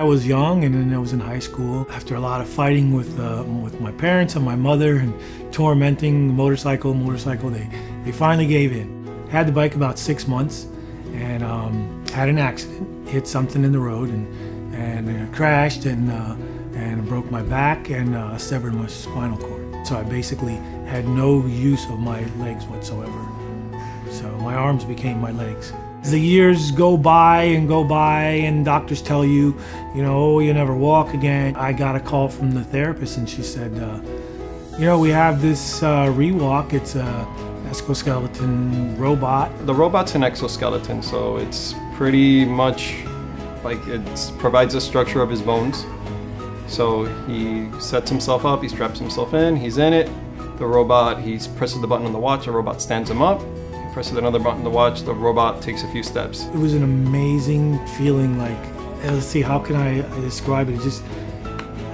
I was young and then I was in high school. After a lot of fighting with, uh, with my parents and my mother and tormenting motorcycle, motorcycle, they, they finally gave in. Had the bike about six months and um, had an accident, hit something in the road and, and uh, crashed and, uh, and broke my back and uh, severed my spinal cord. So I basically had no use of my legs whatsoever. So my arms became my legs. The years go by and go by, and doctors tell you, you know, oh, you never walk again. I got a call from the therapist, and she said, uh, you know, we have this uh, ReWalk. It's a exoskeleton robot. The robot's an exoskeleton, so it's pretty much like it provides the structure of his bones. So he sets himself up, he straps himself in, he's in it. The robot, he presses the button on the watch, the robot stands him up presses another button to watch, the robot takes a few steps. It was an amazing feeling, like, uh, let's see, how can I describe it? It just,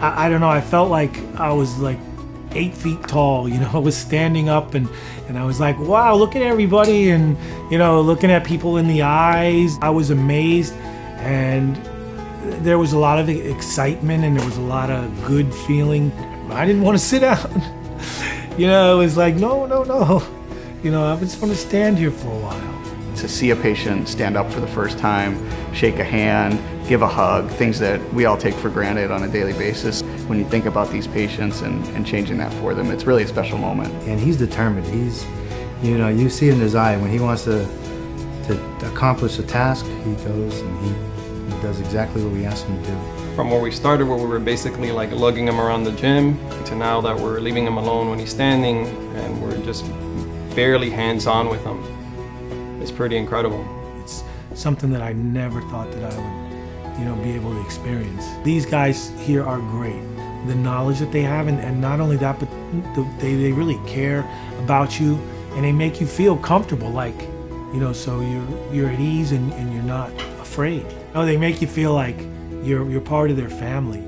I, I don't know, I felt like I was like eight feet tall, you know, I was standing up and, and I was like, wow, look at everybody and, you know, looking at people in the eyes. I was amazed and there was a lot of excitement and there was a lot of good feeling. I didn't want to sit down. you know, it was like, no, no, no. You know, I just want to stand here for a while. To see a patient stand up for the first time, shake a hand, give a hug, things that we all take for granted on a daily basis. When you think about these patients and, and changing that for them, it's really a special moment. And he's determined. He's, you know, you see in his eye when he wants to, to accomplish a task, he goes and he, he does exactly what we ask him to do. From where we started, where we were basically like lugging him around the gym, to now that we're leaving him alone when he's standing, and we're just barely hands-on with them. It's pretty incredible. It's something that I never thought that I would, you know, be able to experience. These guys here are great. The knowledge that they have, and, and not only that, but the, they, they really care about you, and they make you feel comfortable, like, you know, so you're, you're at ease and, and you're not afraid. You know, they make you feel like you're, you're part of their family.